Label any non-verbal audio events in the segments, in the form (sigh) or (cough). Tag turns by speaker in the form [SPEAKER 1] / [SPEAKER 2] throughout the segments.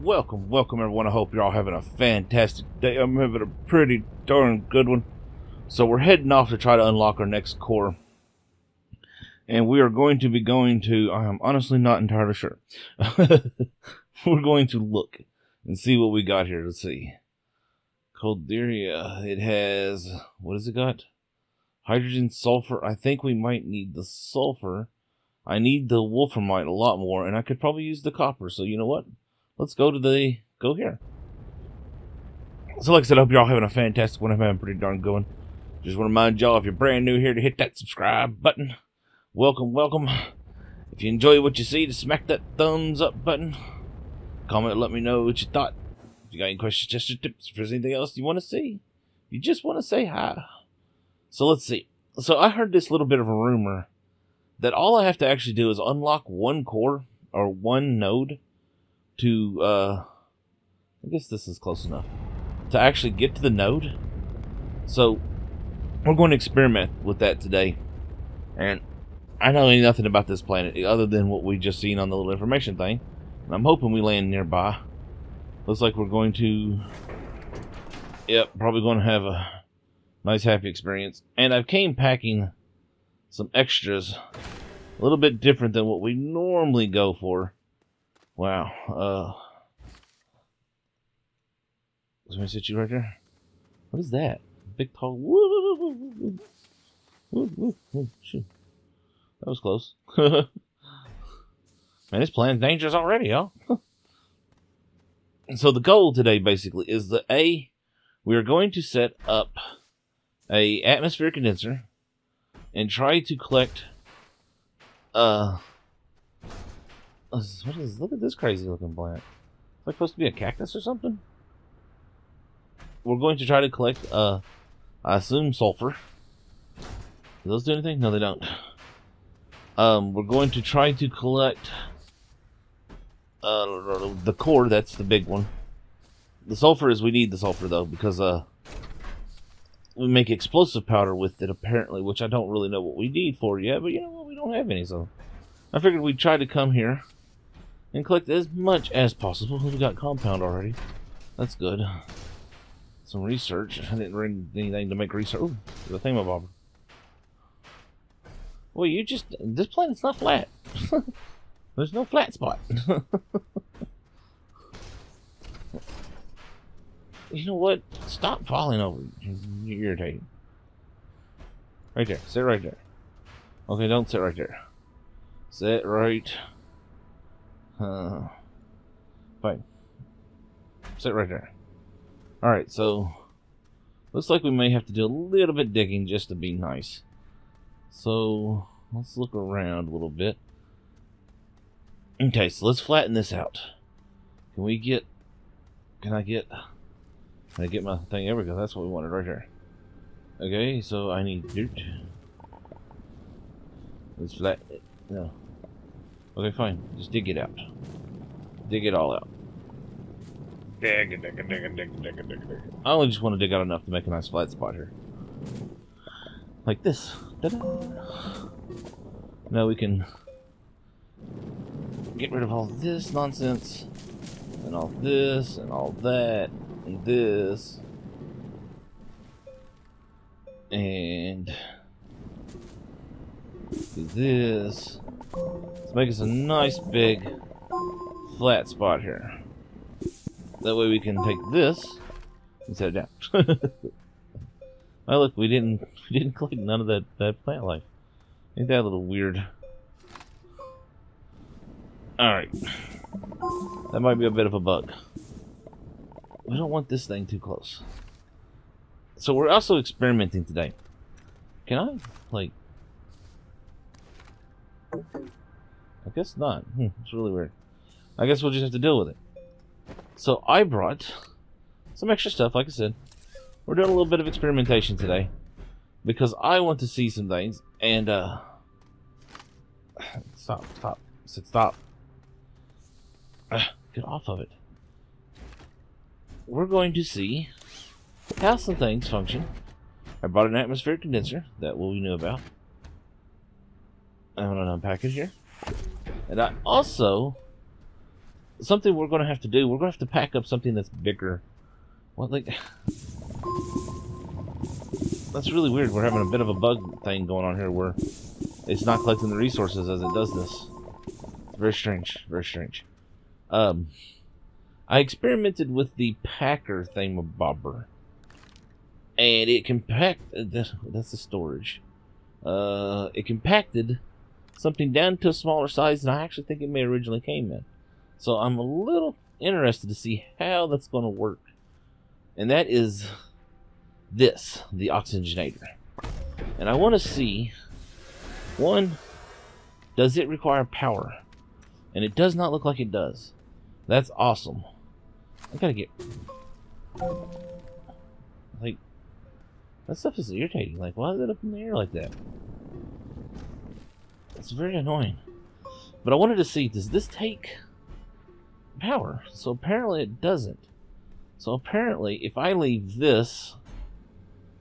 [SPEAKER 1] welcome, welcome everyone. I hope you're all having a fantastic day. I'm having a pretty darn good one. So we're heading off to try to unlock our next core. And we are going to be going to, I'm honestly not entirely sure. (laughs) we're going to look and see what we got here. Let's see. Calidor. It has, what has it got? Hydrogen, sulfur. I think we might need the sulfur. I need the wolframite a lot more, and I could probably use the copper. So you know what? Let's go to the go here. So like I said, I hope you're all having a fantastic one. I'm having pretty darn good one. Just want to remind y'all if you're brand new here to hit that subscribe button. Welcome, welcome. If you enjoy what you see, to smack that thumbs up button. Comment, let me know what you thought. If you got any questions, just tips, if there's anything else you want to see, you just want to say hi. So let's see. So I heard this little bit of a rumor that all I have to actually do is unlock one core or one node to uh I guess this is close enough to actually get to the node. So we're going to experiment with that today. And I know nothing about this planet other than what we just seen on the little information thing. And I'm hoping we land nearby. Looks like we're going to Yep, probably going to have a nice happy experience. And I came packing some extras. A little bit different than what we normally go for. Wow. Uh, let me sit you right there. What is that? Big tall. That was close. (laughs) Man, this plan's dangerous already, y'all. (laughs) so the goal today basically is the A. We are going to set up a atmosphere condenser and try to collect uh what is look at this crazy looking plant. Is that supposed to be a cactus or something? We're going to try to collect uh I assume sulfur. Do those do anything? No they don't. Um we're going to try to collect uh the core, that's the big one. The sulfur is we need the sulfur though, because uh we make explosive powder with it apparently, which I don't really know what we need for yet, but you know what, we don't have any, so I figured we'd try to come here and collect as much as possible. We got compound already. That's good. Some research. I didn't bring anything to make research. Ooh, the thingamabobber. Well, you just this planet's not flat. (laughs) There's no flat spot. (laughs) You know what? Stop falling over. You're irritating. Right there. Sit right there. Okay, don't sit right there. Sit right. Uh, fine. Sit right there. Alright, so. Looks like we may have to do a little bit digging just to be nice. So, let's look around a little bit. Okay, so let's flatten this out. Can we get... Can I get... Can I get my thing we go. That's what we wanted right here. Okay, so I need dirt. Let's flat. No. Okay, fine. Just dig it out. Dig it all out. Dig it, dig it, dig it, dig it, dig it, dig it, dig it. I only just want to dig out enough to make a nice flat spot here. Like this. Now we can get rid of all this nonsense and all this and all that and this and do this let's make us a nice big flat spot here. That way we can take this and set it down. (laughs) Oh look we didn't (laughs) we didn't collect none of that that plant life. Ain't that a little weird? Alright. That might be a bit of a bug. We don't want this thing too close. So we're also experimenting today. Can I, like... I guess not. Hmm, it's really weird. I guess we'll just have to deal with it. So I brought some extra stuff, like I said. We're doing a little bit of experimentation today. Because I want to see some things, and, uh... (sighs) Stop, stop. Said stop. Get off of it we're going to see how some things function. I brought an atmospheric condenser that we knew about. I'm going to unpack it here. And I also something we're going to have to do. We're going to have to pack up something that's bigger. What, like... That's really weird. We're having a bit of a bug thing going on here where it's not collecting the resources as it does this. Very strange. Very strange. Um, I experimented with the Packer thingamabobber. And it compacted... That's the storage. Uh, it compacted something down to a smaller size than I actually think it may originally came in. So I'm a little interested to see how that's going to work. And that is this, the oxygenator. And I want to see, one, does it require power? And it does not look like it does. That's awesome. I gotta get... Like, that stuff is irritating. Like, why is it up in the air like that? It's very annoying. But I wanted to see, does this take power? So apparently it doesn't. So apparently, if I leave this,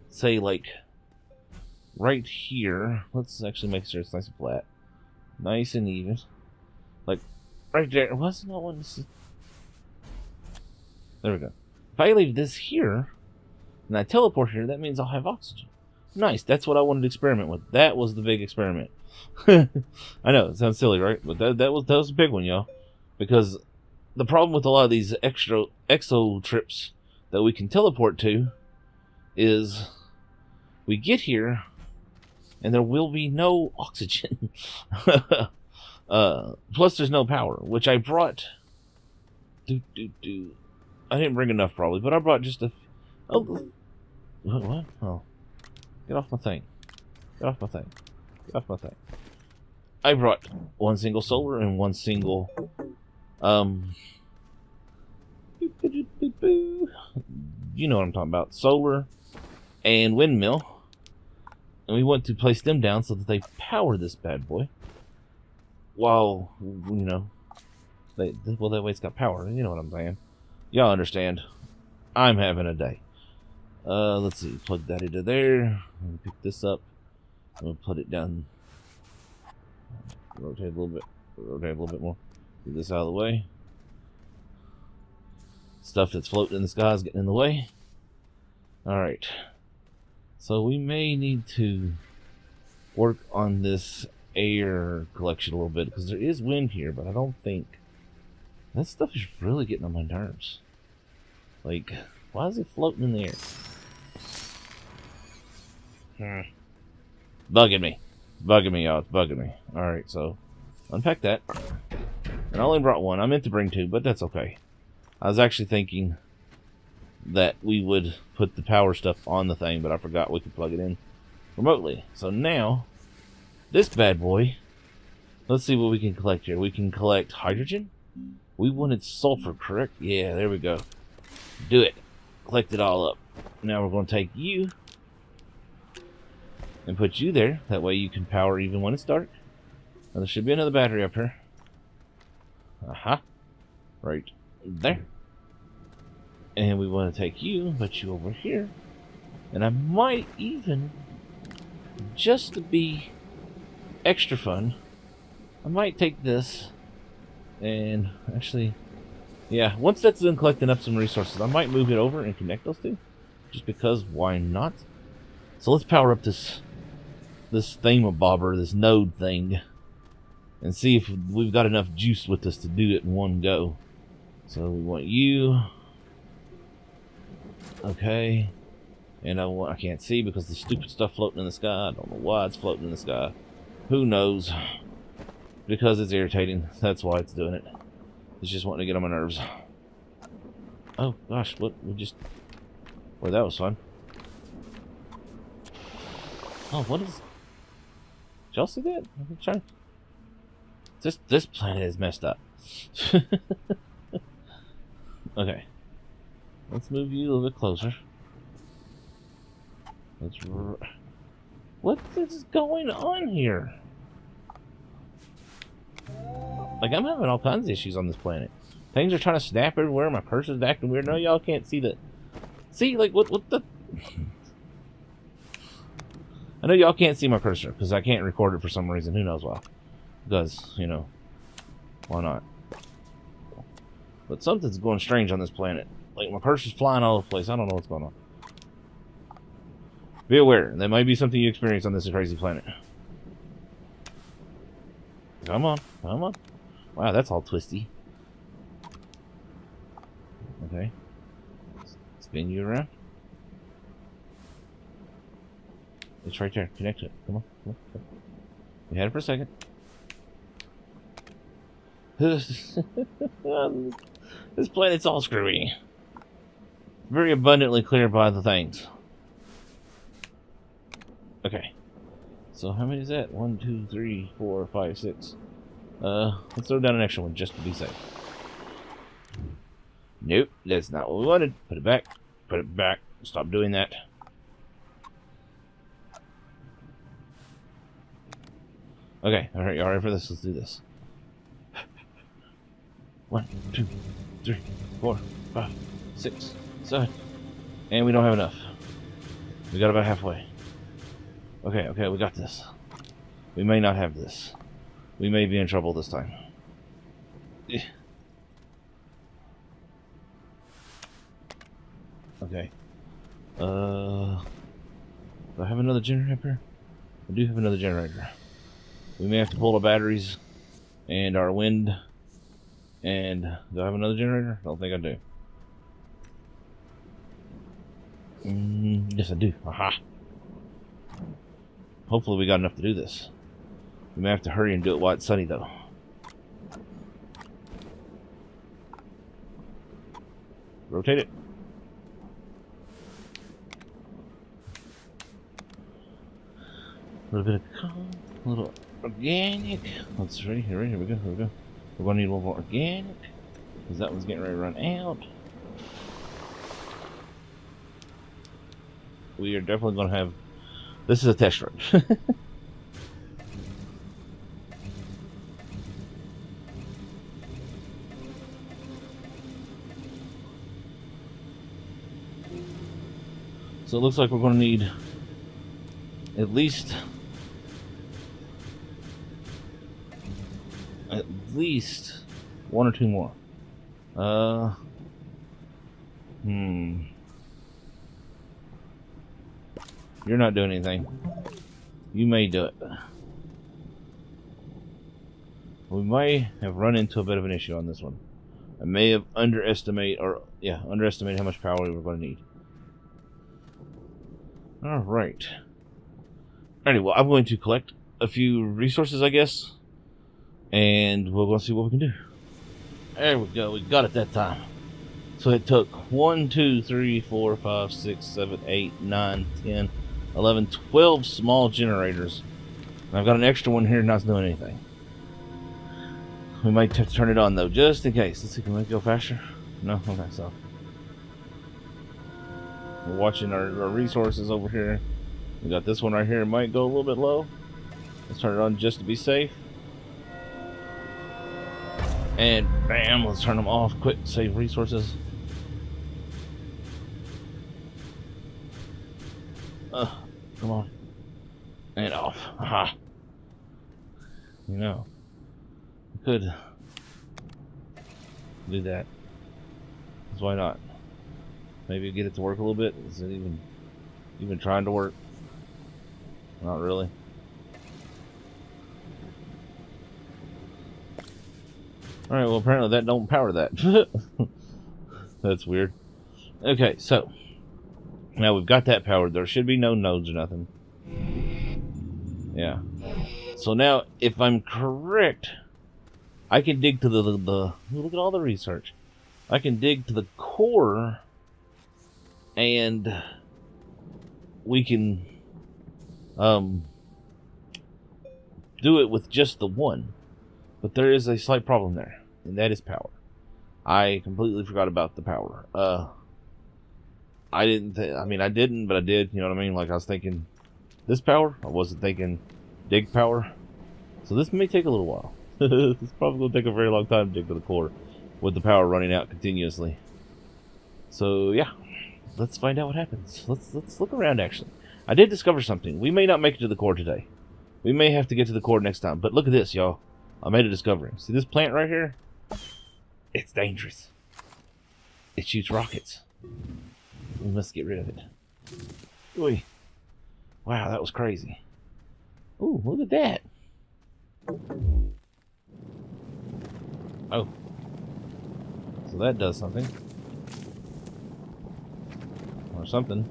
[SPEAKER 1] say like right here, let's actually make sure it's nice and flat, nice and even, like right there. What's not one? There we go. If I leave this here, and I teleport here, that means I'll have oxygen. Nice. That's what I wanted to experiment with. That was the big experiment. (laughs) I know it sounds silly, right? But that that was that was a big one, y'all. Because the problem with a lot of these extra exo trips that we can teleport to is we get here and there will be no (laughs) oxygen. uh, plus, there's no power, which I brought. Do do do. I didn't bring enough probably, but I brought just a. Oh, what? what? Oh, get off my thing! Get off my thing! Get off my thing! I brought one single solar and one single, um, you know what I'm talking about, solar and windmill and we want to place them down so that they power this bad boy. While, you know, they, well, that way it's got power. You know what I'm saying. Y'all understand. I'm having a day. Uh, let's see. Plug that into there. Pick this up. I'm to put it down. Rotate a little bit. Rotate a little bit more. Get this out of the way. Stuff that's floating in the sky is getting in the way. Alright. So we may need to work on this air collection a little bit because there is wind here, but I don't think that stuff is really getting on my nerves. Like, why is it floating in the air? Hmm. Bugging me. bugging me, y'all. It's bugging me. Alright, so unpack that. And I only brought one. I meant to bring two, but that's okay. I was actually thinking that we would put the power stuff on the thing, but I forgot we could plug it in remotely. So now, this bad boy, let's see what we can collect here. We can collect hydrogen. We wanted sulfur, correct? Yeah, there we go. Do it. Collect it all up. Now we're going to take you and put you there. That way you can power even when it's dark. Now there should be another battery up here. Uh-huh. Right there. And we want to take you, put you over here. And I might even, just to be extra fun, I might take this and actually, yeah, once that's done collecting up some resources, I might move it over and connect those two. Just because, why not? So let's power up this this thingamabobber, this node thing, and see if we've got enough juice with us to do it in one go. So we want you, Okay. And I, I can't see because the stupid stuff floating in the sky. I don't know why it's floating in the sky. Who knows? Because it's irritating. (laughs) That's why it's doing it. It's just wanting to get on my nerves. Oh, gosh. What? We just... Well, that was fun. Oh, what is... Y'all see that? I'm trying... This, this planet is messed up. (laughs) okay. Let's move you a little bit closer. Let's. What is going on here? Like, I'm having all kinds of issues on this planet. Things are trying to snap everywhere. My purse is acting weird. No, y'all can't see that. See, like, what, what the... I know y'all can't see my cursor, because I can't record it for some reason. Who knows why. Because, you know, why not? But something's going strange on this planet. Like, my cursor's flying all over the place. I don't know what's going on. Be aware. There might be something you experience on this crazy planet. Come on. Come on. Wow, that's all twisty. Okay. Spin you around. It's right there. Connect it. Come on. Come on. Had it for a second. (laughs) this planet's all screwy. Very abundantly clear by the things. Okay. So how many is that? One, two, three, four, five, six. Uh, let's throw down an extra one just to be safe. Nope, that's not what we wanted. Put it back. Put it back. Stop doing that. Okay, alright, you alright for this? Let's do this. One, two, three, four, five, six, seven. And we don't have enough. We got about halfway. Okay, okay, we got this. We may not have this. We may be in trouble this time. Okay. Uh, do I have another generator? I do have another generator. We may have to pull the batteries and our wind. And do I have another generator? I don't think I do. Mm, yes, I do. Aha. Hopefully we got enough to do this. We may have to hurry and do it while it's sunny, though. Rotate it. A little bit of a little organic. Oh, Let's ready here, here we go, here we go. We're gonna need a little more organic because that one's getting ready to run out. We are definitely gonna have. This is a test run. (laughs) so it looks like we're going to need at least at least one or two more. Uh, hmm. You're not doing anything. You may do it. We may have run into a bit of an issue on this one. I may have underestimated, or yeah, underestimated how much power we were going to need. All right. Anyway, I'm going to collect a few resources, I guess and we're to see what we can do. There we go. We got it that time. So it took 1, 2, 3, 4, 5, 6, 7, 8, 9, 10, 11, 12 small generators. And I've got an extra one here not doing anything. We might have to turn it on though, just in case. Let's see, can we go faster? No? Okay, so. We're watching our, our resources over here. We got this one right here. It might go a little bit low. Let's turn it on just to be safe. And bam, let's turn them off quick, save resources. Uh, come on. And off. Aha. You know, could do that. why not? Maybe get it to work a little bit. Is it even even trying to work? Not really. Alright, well apparently that don't power that. (laughs) That's weird. Okay, so now we've got that powered. There should be no nodes or nothing. Yeah. So now, if I'm correct, I can dig to the, the, the look at all the research. I can dig to the core and we can um do it with just the one. But there is a slight problem there, and that is power. I completely forgot about the power. Uh, I didn't. Th- I mean, I didn't, but I did. You know what I mean? Like I was thinking this power. I wasn't thinking dig power. So this may take a little while. (laughs) it's probably gonna take a very long time to dig to the core with the power running out continuously. So yeah, let's find out what happens. Let's let's look around. Actually, I did discover something. We may not make it to the core today. We may have to get to the core next time. But look at this, y'all. I made a discovery. See this plant right here? It's dangerous. It shoots rockets. We must get rid of it. Oy. Wow, that was crazy. Ooh, look at that. Oh. So that does something. Or something.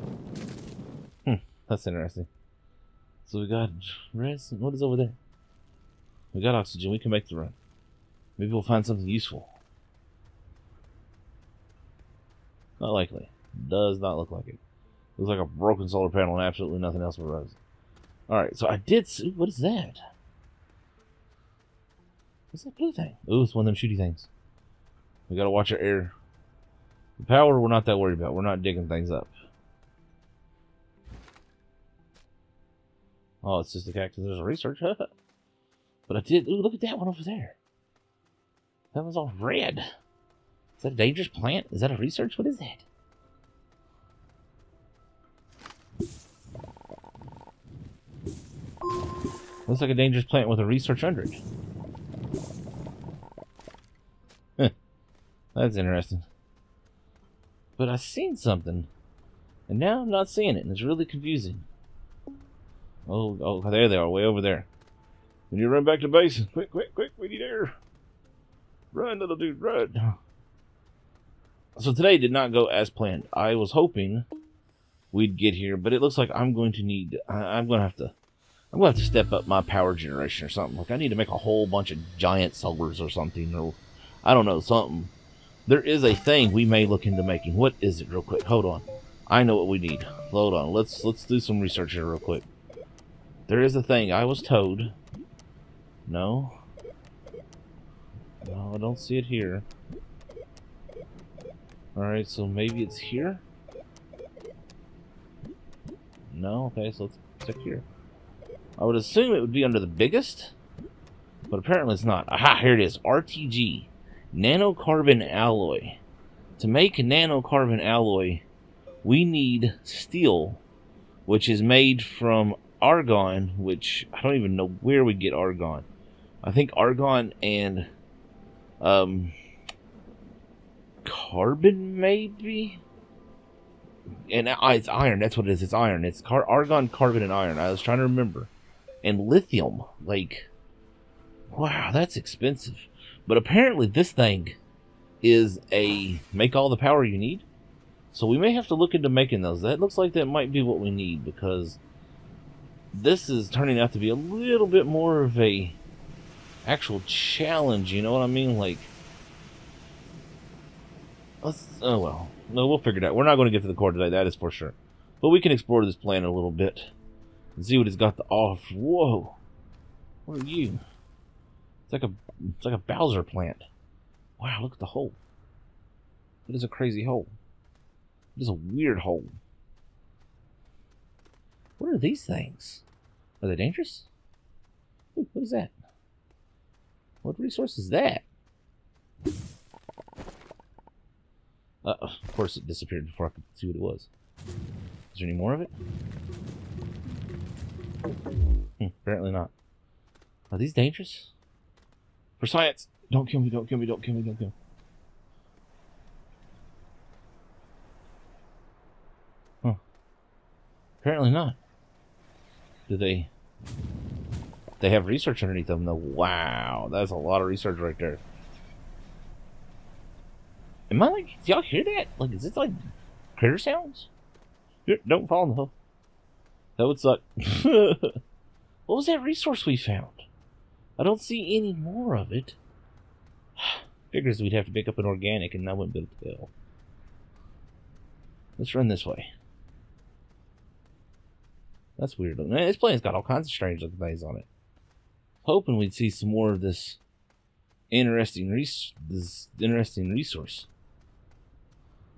[SPEAKER 1] Hmm, that's interesting. So we got res. What is over there? We got oxygen. We can make the run. Maybe we'll find something useful. Not likely. Does not look like it. Looks like a broken solar panel and absolutely nothing else rose. Alright, so I did see. What is that? What's that blue thing? Ooh, it's one of them shooty things. We gotta watch our air. The power, we're not that worried about. We're not digging things up. Oh, it's just a cactus. There's a research. (laughs) but I did. Ooh, look at that one over there. That was all red. Is that a dangerous plant? Is that a research? What is that? Looks like a dangerous plant with a research under it. That's interesting. But I seen something. And now I'm not seeing it, and it's really confusing. Oh, oh, there they are, way over there. We need to run back to base. Quick, quick, quick, we need air. Run, little dude, run. So today did not go as planned. I was hoping we'd get here, but it looks like I'm going to need, I, am going to have to, I'm going to have to step up my power generation or something. Like I need to make a whole bunch of giant solars or something, or I don't know, something there is a thing we may look into making. What is it real quick? Hold on. I know what we need. Hold on. Let's let's do some research here real quick. There is a thing I was told. No. No, I don't see it here. Alright, so maybe it's here? No? Okay, so let's check here. I would assume it would be under the biggest, but apparently it's not. Aha, here it is. RTG nanocarbon alloy. To make nanocarbon alloy, we need steel, which is made from argon, which I don't even know where we get argon. I think argon and um, carbon, maybe? And uh, it's iron. That's what it is. It's iron. It's car- argon, carbon, and iron. I was trying to remember. And lithium. Like, wow, that's expensive. But apparently this thing is a make all the power you need. So we may have to look into making those. That looks like that might be what we need because this is turning out to be a little bit more of a actual challenge, you know what I mean? Like let's oh well. No, we'll figure it out. We're not going to get to the core today, that is for sure. But we can explore this planet a little bit and see what it's got to offer. Whoa. What are you? It's like a it's like a Bowser plant. Wow, look at the hole. It is a crazy hole. It is a weird hole. What are these things? Are they dangerous? Ooh, what is that? What resource is that? Uh, of course it disappeared before I could see what it was. Is there any more of it? Hmm, apparently not. Are these dangerous? For science! Don't kill me, don't kill me, don't kill me, don't kill me. Huh. Apparently not. Do they... They have research underneath them, though. Wow, that's a lot of research right there. Am I like... Do y'all hear that? Like, is this like critter sounds? Don't fall in the hole. That would suck. (laughs) what was that resource we found? I don't see any more of it. (sighs) Figures we'd have to pick up an organic and that wouldn't be able to. Let's run this way. That's weird. This plane's got all kinds of strange looking things on it. Hoping we'd see some more of this interesting res this interesting resource.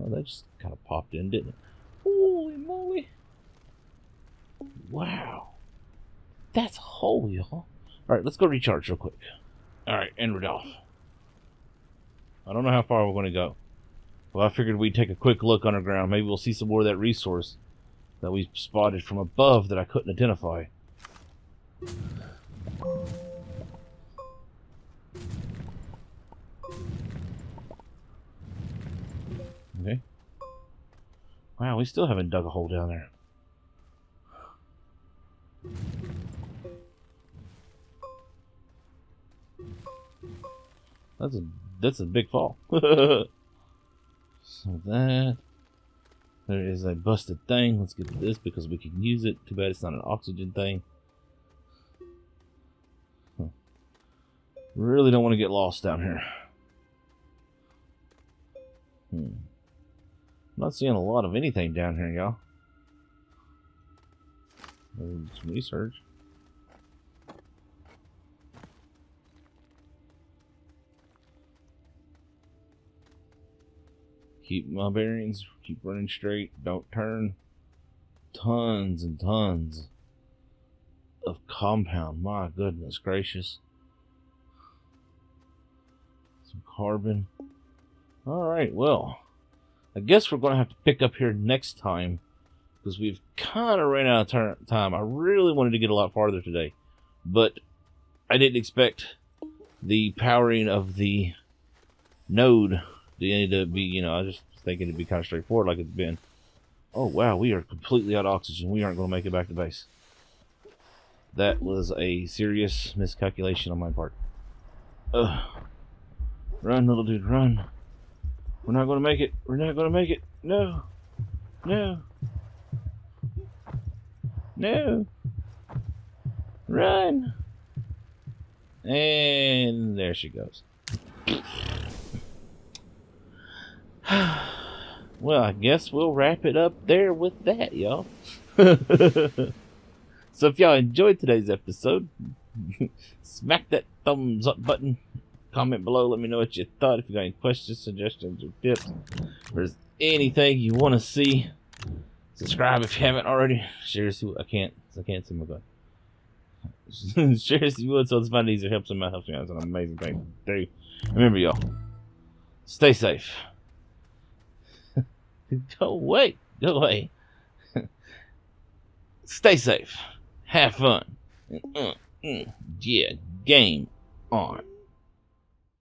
[SPEAKER 1] Oh, that just kind of popped in, didn't it? Holy moly! Wow, that's holy, y'all. Alright, let's go recharge real quick. Alright, and Rudolph. I don't know how far we're going to go. Well, I figured we'd take a quick look underground. Maybe we'll see some more of that resource that we spotted from above that I couldn't identify. Okay. Wow, we still haven't dug a hole down there. That's a that's a big fall. (laughs) so that there is a busted thing. Let's get this because we can use it. Too bad it's not an oxygen thing. Really don't want to get lost down here. Hmm. I'm not seeing a lot of anything down here, y'all. Some research. Keep my bearings, keep running straight, don't turn. Tons and tons of compound. My goodness gracious. Some carbon. Alright, well. I guess we're going to have to pick up here next time because we've kind of ran out of time. I really wanted to get a lot farther today, but I didn't expect the powering of the node to be, you know, I just thinking it'd be kind of straightforward like it's been. Oh, wow, we are completely out of oxygen. We aren't going to make it back to base. That was a serious miscalculation on my part. Ugh. Run, little dude, run. We're not to make it. We're not to make it. No. No. No. Run. And there she goes. (sighs) well, I guess we'll wrap it up there with that, y'all. (laughs) so if y'all enjoyed today's episode, (laughs) smack that thumbs up button. Comment below. Let me know what you thought. If you got any questions, suggestions, or tips, there's anything you want to see, subscribe if you haven't already. You I can't. I can't see my god. (laughs) Share if you would so it's fun easier. Helps them out. Helps me out. It's an amazing thing to do. Remember, y'all. Stay safe. (laughs) Go away. Go away. (laughs) Stay safe. Have fun. Mm, mm, yeah, game on.